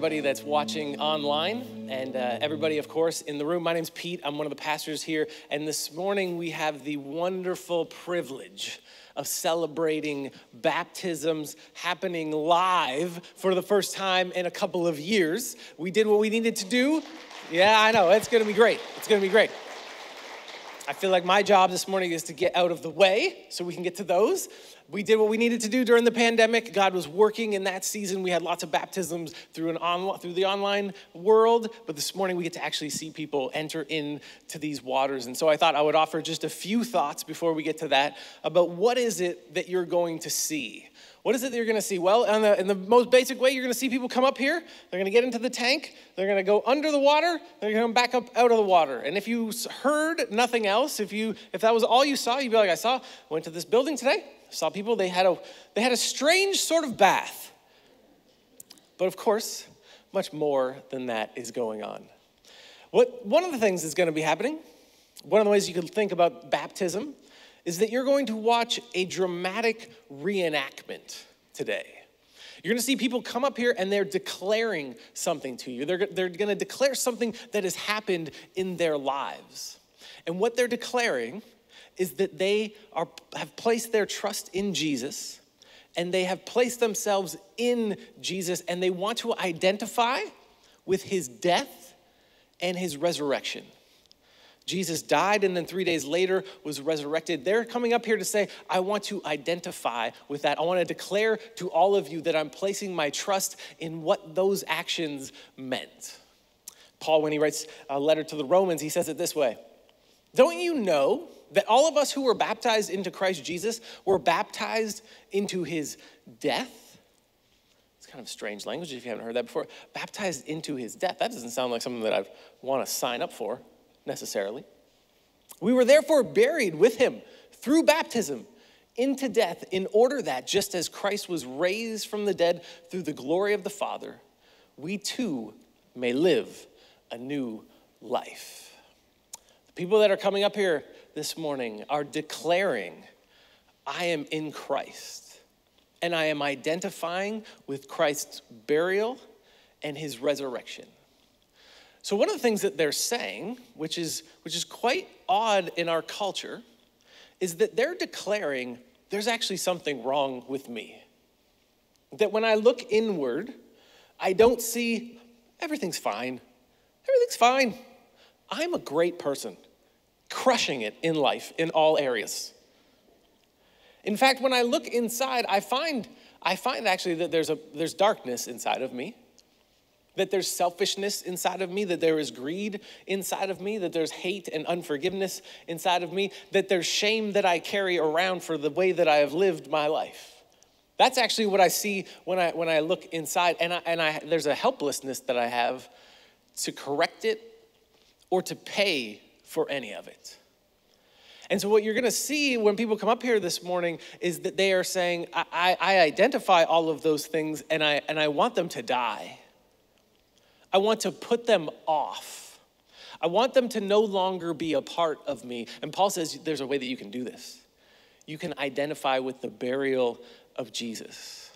Everybody that's watching online and uh, everybody, of course, in the room. My name's Pete. I'm one of the pastors here. And this morning we have the wonderful privilege of celebrating baptisms happening live for the first time in a couple of years. We did what we needed to do. Yeah, I know. It's going to be great. It's going to be great. I feel like my job this morning is to get out of the way so we can get to those. We did what we needed to do during the pandemic. God was working in that season. We had lots of baptisms through an on, through the online world, but this morning we get to actually see people enter into these waters. And so I thought I would offer just a few thoughts before we get to that about what is it that you're going to see. What is it that you're going to see? Well, in the, in the most basic way, you're going to see people come up here. They're going to get into the tank. They're going to go under the water. They're going to come back up out of the water. And if you heard nothing else, if you if that was all you saw, you'd be like, I saw. Went to this building today. Saw people. They had a they had a strange sort of bath. But of course, much more than that is going on. What one of the things that's going to be happening. One of the ways you could think about baptism is that you're going to watch a dramatic reenactment today. You're going to see people come up here and they're declaring something to you. They're, they're going to declare something that has happened in their lives. And what they're declaring is that they are, have placed their trust in Jesus and they have placed themselves in Jesus and they want to identify with his death and his resurrection. Jesus died and then three days later was resurrected. They're coming up here to say, I want to identify with that. I want to declare to all of you that I'm placing my trust in what those actions meant. Paul, when he writes a letter to the Romans, he says it this way Don't you know that all of us who were baptized into Christ Jesus were baptized into his death? It's kind of strange language if you haven't heard that before. Baptized into his death. That doesn't sound like something that I want to sign up for necessarily. We were therefore buried with him through baptism into death, in order that, just as Christ was raised from the dead through the glory of the Father, we too may live a new life. The people that are coming up here this morning are declaring, I am in Christ, and I am identifying with Christ's burial and his resurrection. So one of the things that they're saying, which is which is quite odd in our culture, is that they're declaring there's actually something wrong with me. That when I look inward, I don't see everything's fine. Everything's fine. I'm a great person, crushing it in life in all areas. In fact, when I look inside, I find I find actually that there's a there's darkness inside of me that there's selfishness inside of me, that there is greed inside of me, that there's hate and unforgiveness inside of me, that there's shame that I carry around for the way that I have lived my life. That's actually what I see when I, when I look inside, and, I, and I, there's a helplessness that I have to correct it or to pay for any of it. And so, what you're gonna see when people come up here this morning is that they are saying, I, I, identify all of those things and I, and I want them to die. I want to put them off. I want them to no longer be a part of me. And Paul says there's a way that you can do this. You can identify with the burial of Jesus.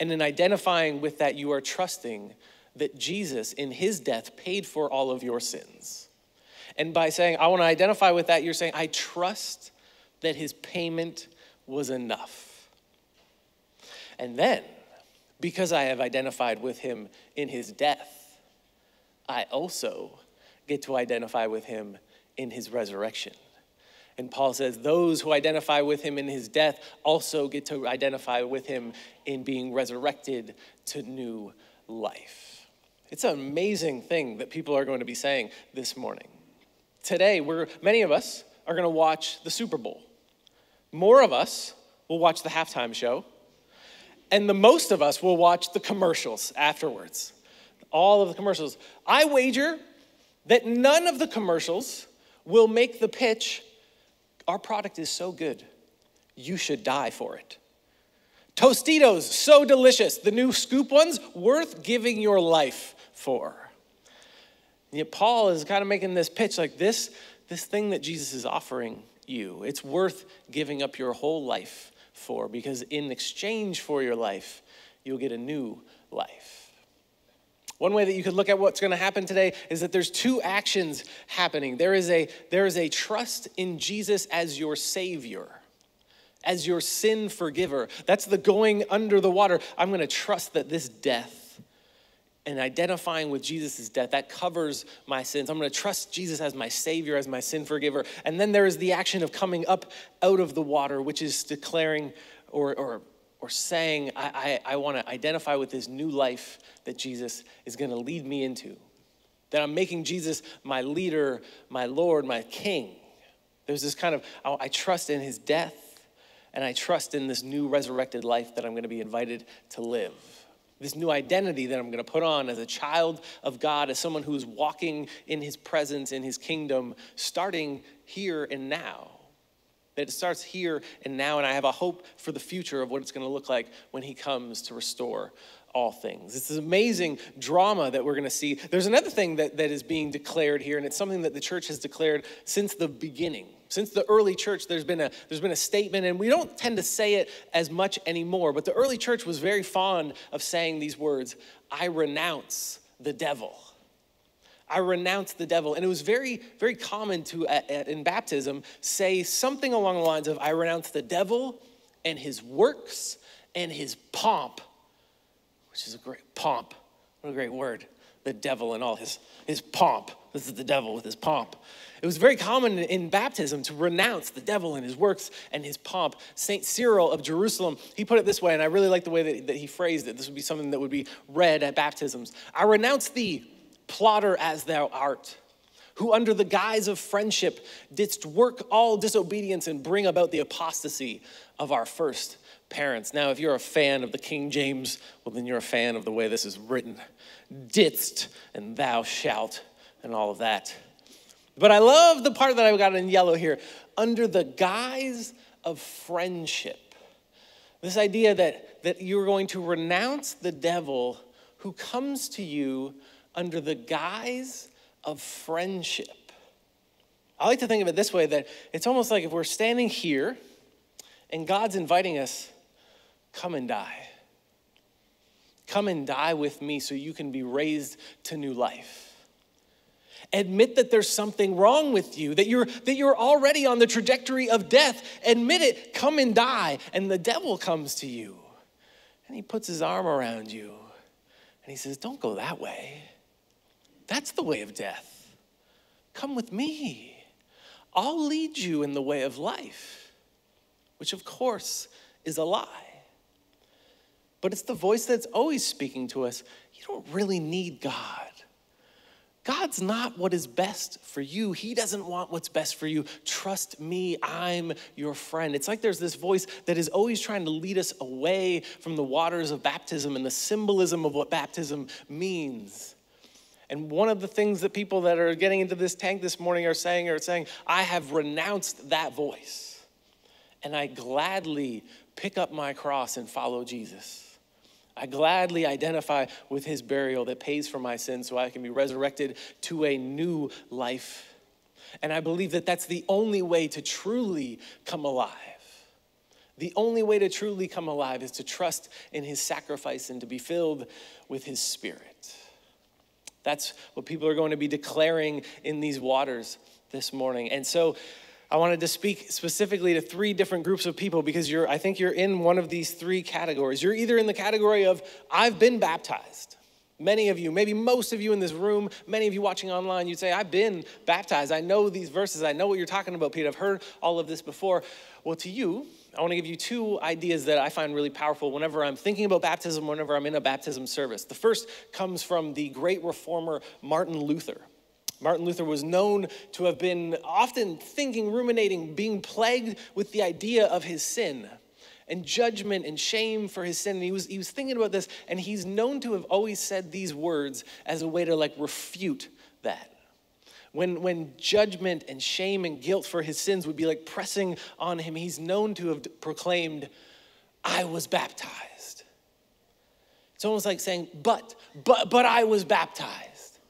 And in identifying with that, you are trusting that Jesus, in his death, paid for all of your sins. And by saying, I want to identify with that, you're saying, I trust that his payment was enough. And then, because I have identified with him in his death, I also get to identify with him in his resurrection. And Paul says, those who identify with him in his death also get to identify with him in being resurrected to new life. It's an amazing thing that people are going to be saying this morning. Today, we're, many of us are going to watch the Super Bowl. More of us will watch the halftime show, and the most of us will watch the commercials afterwards all of the commercials. I wager that none of the commercials will make the pitch our product is so good, you should die for it. Tostitos, so delicious. The new scoop ones, worth giving your life for. Yet Paul is kind of making this pitch like this, this thing that Jesus is offering you. It's worth giving up your whole life for because in exchange for your life, you'll get a new life. One way that you could look at what's going to happen today is that there's two actions happening. There is a there is a trust in Jesus as your savior. As your sin forgiver. That's the going under the water. I'm going to trust that this death and identifying with Jesus' death, that covers my sins. I'm going to trust Jesus as my Savior, as my sin forgiver. And then there is the action of coming up out of the water, which is declaring or, or, or saying, I, I, I want to identify with this new life that Jesus is going to lead me into. That I'm making Jesus my leader, my Lord, my King. There's this kind of, I trust in his death, and I trust in this new resurrected life that I'm going to be invited to live this new identity that I'm going to put on as a child of God, as someone who's walking in his presence, in his kingdom, starting here and now. That it starts here and now, and I have a hope for the future of what it's going to look like when he comes to restore all things. It's this amazing drama that we're going to see. There's another thing that, that is being declared here, and it's something that the church has declared since the beginning. Since the early church, there's been, a, there's been a statement, and we don't tend to say it as much anymore, but the early church was very fond of saying these words I renounce the devil. I renounce the devil. And it was very, very common to, in baptism, say something along the lines of I renounce the devil and his works and his pomp, which is a great pomp. What a great word. The devil and all his, his pomp. This is the devil with his pomp. It was very common in baptism to renounce the devil and his works and his pomp. St. Cyril of Jerusalem, he put it this way, and I really like the way that, that he phrased it. This would be something that would be read at baptisms. I renounce thee, plotter as thou art, who under the guise of friendship didst work all disobedience and bring about the apostasy of our first parents. Now, if you're a fan of the King James, well, then you're a fan of the way this is written. Didst and thou shalt and all of that. But I love the part that I've got in yellow here under the guise of friendship. This idea that, that you're going to renounce the devil who comes to you under the guise of friendship. I like to think of it this way that it's almost like if we're standing here and God's inviting us, come and die. Come and die with me so you can be raised to new life. Admit that there's something wrong with you, that you're, that you're already on the trajectory of death. Admit it, come and die. And the devil comes to you and he puts his arm around you and he says, Don't go that way. That's the way of death. Come with me. I'll lead you in the way of life, which of course is a lie. But it's the voice that's always speaking to us. You don't really need God. God's not what is best for you. He doesn't want what's best for you. Trust me, I'm your friend. It's like there's this voice that is always trying to lead us away from the waters of baptism and the symbolism of what baptism means. And one of the things that people that are getting into this tank this morning are saying are saying, I have renounced that voice. And I gladly pick up my cross and follow Jesus. I gladly identify with his burial that pays for my sins so I can be resurrected to a new life. And I believe that that's the only way to truly come alive. The only way to truly come alive is to trust in his sacrifice and to be filled with his spirit. That's what people are going to be declaring in these waters this morning. And so, I wanted to speak specifically to three different groups of people because you're, I think you're in one of these three categories. You're either in the category of, I've been baptized. Many of you, maybe most of you in this room, many of you watching online, you'd say, I've been baptized. I know these verses. I know what you're talking about, Pete. I've heard all of this before. Well, to you, I want to give you two ideas that I find really powerful whenever I'm thinking about baptism, whenever I'm in a baptism service. The first comes from the great reformer Martin Luther. Martin Luther was known to have been often thinking, ruminating, being plagued with the idea of his sin and judgment and shame for his sin. And he was, he was thinking about this, and he's known to have always said these words as a way to like refute that. When, when judgment and shame and guilt for his sins would be like pressing on him, he's known to have proclaimed, I was baptized. It's almost like saying, but, but, but I was baptized.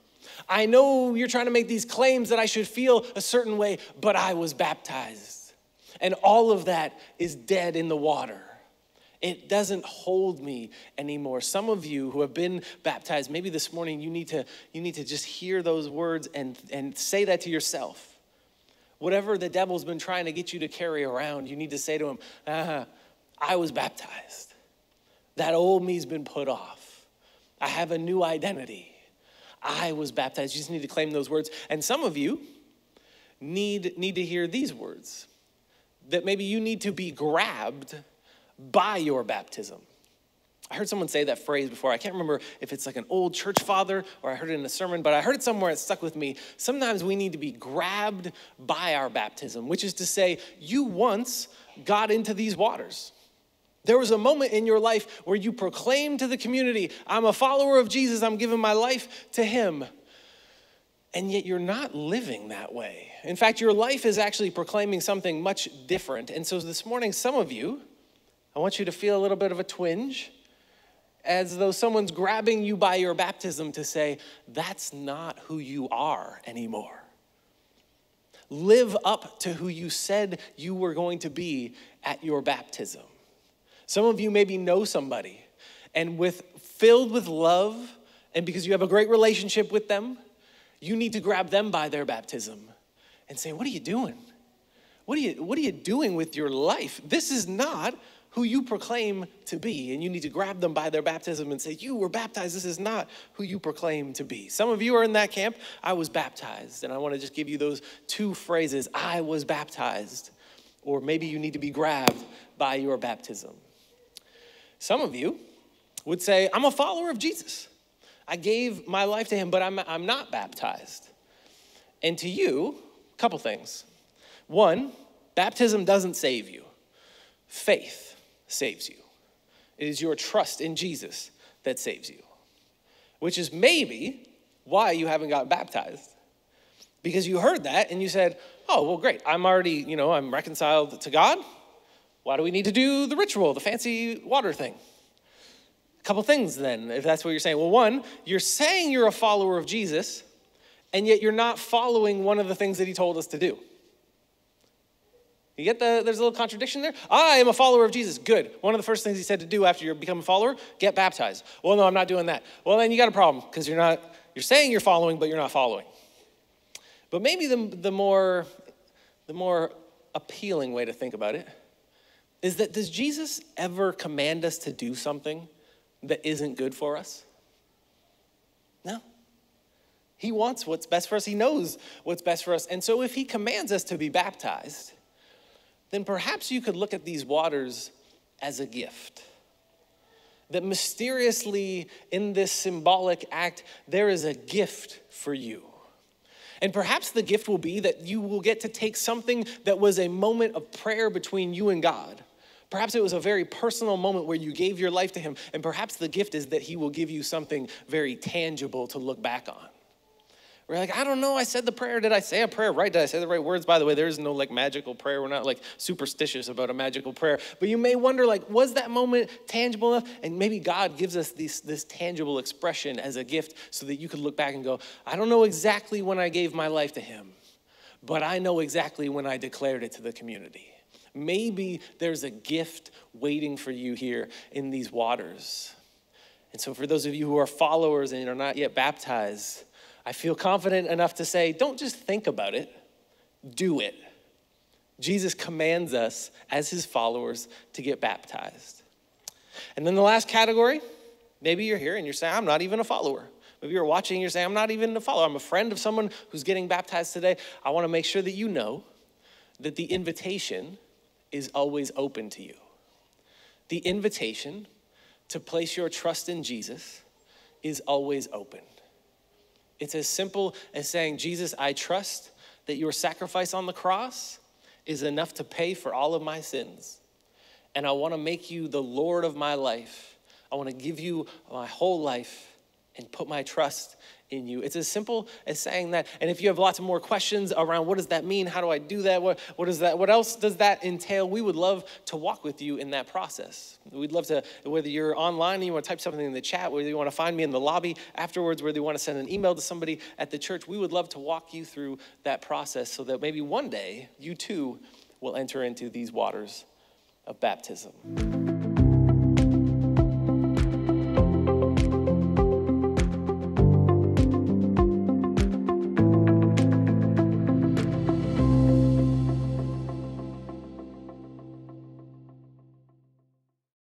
I know you're trying to make these claims that I should feel a certain way, but I was baptized. And all of that is dead in the water. It doesn't hold me anymore. Some of you who have been baptized, maybe this morning you need to, you need to just hear those words and, and say that to yourself. Whatever the devil's been trying to get you to carry around, you need to say to him, uh, I was baptized. That old me's been put off. I have a new identity. I was baptized. You just need to claim those words. And some of you need, need to hear these words that maybe you need to be grabbed by your baptism. I heard someone say that phrase before. I can't remember if it's like an old church father or I heard it in a sermon, but I heard it somewhere. It stuck with me. Sometimes we need to be grabbed by our baptism, which is to say, you once got into these waters. There was a moment in your life where you proclaimed to the community, I'm a follower of Jesus, I'm giving my life to him. And yet you're not living that way. In fact, your life is actually proclaiming something much different. And so this morning, some of you, I want you to feel a little bit of a twinge as though someone's grabbing you by your baptism to say, that's not who you are anymore. Live up to who you said you were going to be at your baptism. Some of you maybe know somebody and with filled with love and because you have a great relationship with them, you need to grab them by their baptism and say, "What are you doing? What are you what are you doing with your life? This is not who you proclaim to be. And you need to grab them by their baptism and say, You were baptized. This is not who you proclaim to be. Some of you are in that camp. I was baptized. And I want to just give you those two phrases I was baptized. Or maybe you need to be grabbed by your baptism. Some of you would say, I'm a follower of Jesus. I gave my life to him, but I'm, I'm not baptized. And to you, a couple things. One, baptism doesn't save you, faith saves you. It is your trust in Jesus that saves you, which is maybe why you haven't got baptized. Because you heard that and you said, oh, well, great. I'm already, you know, I'm reconciled to God. Why do we need to do the ritual, the fancy water thing? A couple things then, if that's what you're saying. Well, one, you're saying you're a follower of Jesus, and yet you're not following one of the things that he told us to do. You get the, there's a little contradiction there? I am a follower of Jesus. Good. One of the first things he said to do after you become a follower, get baptized. Well, no, I'm not doing that. Well, then you got a problem because you're not, you're saying you're following, but you're not following. But maybe the, the more, the more appealing way to think about it is that does Jesus ever command us to do something that isn't good for us? No. He wants what's best for us. He knows what's best for us. And so if he commands us to be baptized, then perhaps you could look at these waters as a gift. That mysteriously, in this symbolic act, there is a gift for you. And perhaps the gift will be that you will get to take something that was a moment of prayer between you and God. Perhaps it was a very personal moment where you gave your life to Him. And perhaps the gift is that He will give you something very tangible to look back on. We're like, I don't know. I said the prayer. Did I say a prayer right? Did I say the right words? By the way, there is no like magical prayer. We're not like superstitious about a magical prayer. But you may wonder, like, was that moment tangible enough? And maybe God gives us this, this tangible expression as a gift so that you could look back and go, I don't know exactly when I gave my life to Him, but I know exactly when I declared it to the community. Maybe there's a gift waiting for you here in these waters. And so, for those of you who are followers and are not yet baptized, I feel confident enough to say, don't just think about it, do it. Jesus commands us as his followers to get baptized. And then the last category, maybe you're here and you're saying, I'm not even a follower. Maybe you're watching and you're saying, I'm not even a follower. I'm a friend of someone who's getting baptized today. I want to make sure that you know that the invitation is always open to you. The invitation to place your trust in Jesus is always open. It's as simple as saying, Jesus, I trust that your sacrifice on the cross is enough to pay for all of my sins. And I want to make you the Lord of my life. I want to give you my whole life and put my trust in you. It's as simple as saying that. And if you have lots of more questions around what does that mean? How do I do that? What, what is that? What else does that entail? We would love to walk with you in that process. We'd love to, whether you're online and you want to type something in the chat, whether you want to find me in the lobby afterwards, whether you want to send an email to somebody at the church, we would love to walk you through that process so that maybe one day you too will enter into these waters of baptism.